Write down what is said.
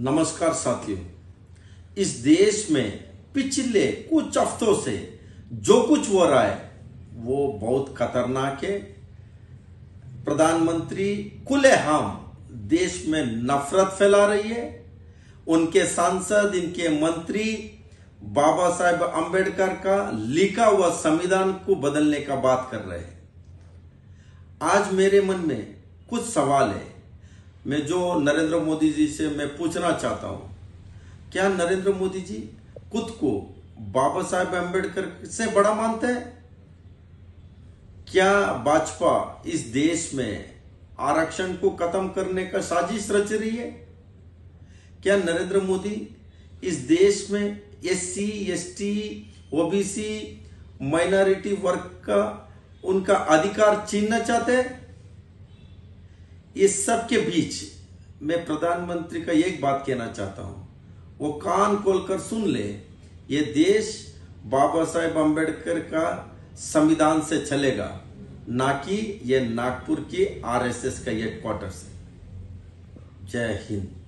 नमस्कार साथियों, इस देश में पिछले कुछ हफ्तों से जो कुछ हो रहा है, वो बहुत खतरनाक है। प्रधानमंत्री खुलेआम देश में नफरत फैला रही है। उनके सांसद, इनके मंत्री, बाबा साहेब अंबेडकर का लिखा हुआ संविधान को बदलने का बात कर रहे हैं। आज मेरे मन में कुछ सवाल है। मैं जो नरेंद्र मोदी जी से मैं पूछना चाहता हूँ, क्या नरेंद्र मोदी जी खुद को बाबा साहेब अंबेडकर से बड़ा मानते हैं? क्या भाजपा इस देश में आरक्षण को खत्म करने का साजिश रच रही है? क्या नरेंद्र मोदी इस देश में S C S T OBC, minority वर्ग का उनका अधिकार छीनना चाहते हैं? इस सब के बीच मैं प्रधानमंत्री का एक बात कहना चाहता हूँ। वो कान खोलकर सुन ले, ये देश बाबा साहेब अंबेडकर का संविधान से चलेगा, ना कि ये नागपुर की आरएसएस का हेडक्वार्टर से। जय हिंद।